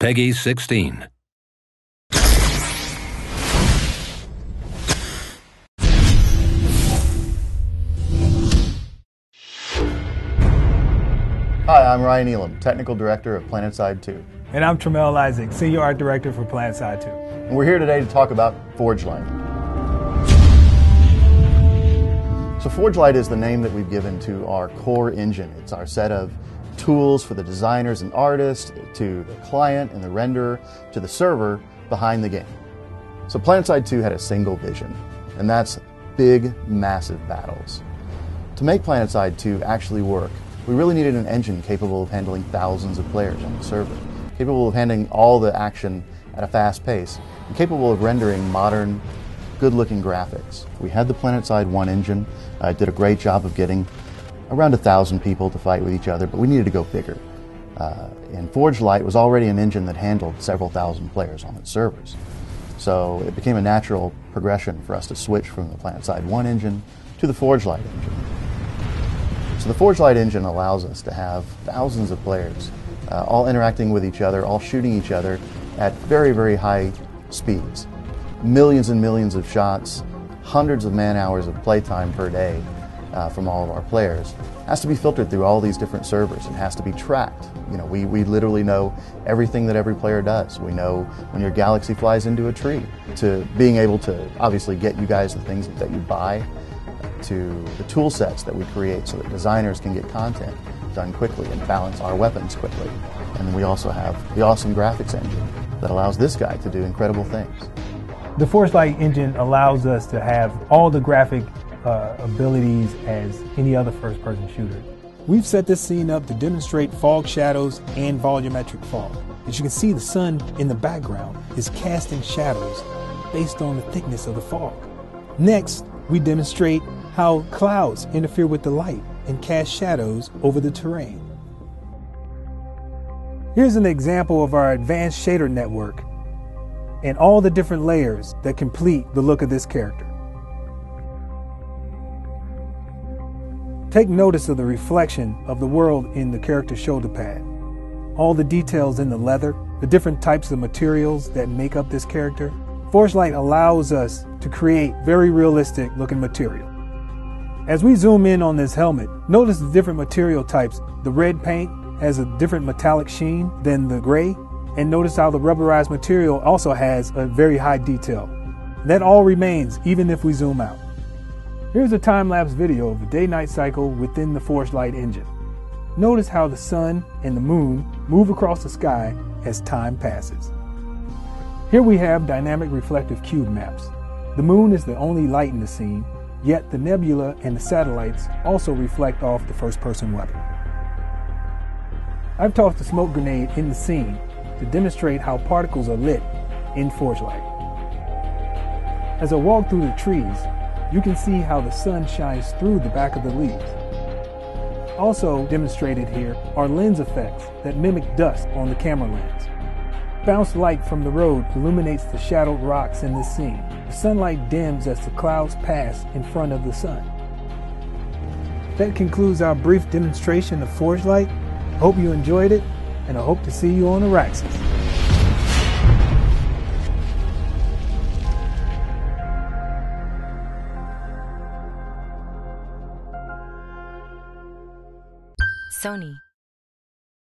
PEGI 16. Hi, I'm Ryan Elam, Technical Director of PlanetSide 2. And I'm Tramell Isaac, Senior Art Director for PlanetSide 2. And we're here today to talk about ForgeLight. So ForgeLight is the name that we've given to our core engine. It's our set of tools for the designers and artists, to the client and the renderer, to the server behind the game. So PlanetSide 2 had a single vision, and that's big, massive battles. To make PlanetSide 2 actually work, we really needed an engine capable of handling thousands of players on the server, capable of handling all the action at a fast pace, and capable of rendering modern, good-looking graphics. We had the PlanetSide 1 engine. Uh, it did a great job of getting around a thousand people to fight with each other, but we needed to go bigger. Uh, and ForgeLight was already an engine that handled several thousand players on its servers. So it became a natural progression for us to switch from the PlanetSide 1 engine to the ForgeLight engine. So the ForgeLight engine allows us to have thousands of players uh, all interacting with each other, all shooting each other at very, very high speeds. Millions and millions of shots, hundreds of man hours of playtime per day uh, from all of our players. Has to be filtered through all these different servers and has to be tracked. You know, we, we literally know everything that every player does. We know when your galaxy flies into a tree, to being able to obviously get you guys the things that you buy to the tool sets that we create so that designers can get content done quickly and balance our weapons quickly. And we also have the awesome graphics engine that allows this guy to do incredible things. The ForgeLight engine allows us to have all the graphic uh, abilities as any other first person shooter. We've set this scene up to demonstrate fog shadows and volumetric fog. As you can see, the sun in the background is casting shadows based on the thickness of the fog. Next, we demonstrate how clouds interfere with the light and cast shadows over the terrain. Here's an example of our advanced shader network and all the different layers that complete the look of this character. Take notice of the reflection of the world in the character's shoulder pad. All the details in the leather, the different types of materials that make up this character. ForgeLight allows us to create very realistic looking material. As we zoom in on this helmet, notice the different material types. The red paint has a different metallic sheen than the gray, and notice how the rubberized material also has a very high detail. That all remains even if we zoom out. Here's a time-lapse video of the day-night cycle within the ForgeLight engine. Notice how the sun and the moon move across the sky as time passes. Here we have dynamic reflective cube maps. The moon is the only light in the scene, Yet the nebula and the satellites also reflect off the first person weapon. I've tossed a smoke grenade in the scene to demonstrate how particles are lit in ForgeLight. As I walk through the trees, you can see how the sun shines through the back of the leaves. Also demonstrated here are lens effects that mimic dust on the camera lens. Bounced light from the road illuminates the shadowed rocks in this scene. The sunlight dims as the clouds pass in front of the sun. That concludes our brief demonstration of ForgeLight. Hope you enjoyed it, and I hope to see you on Auraxis. Sony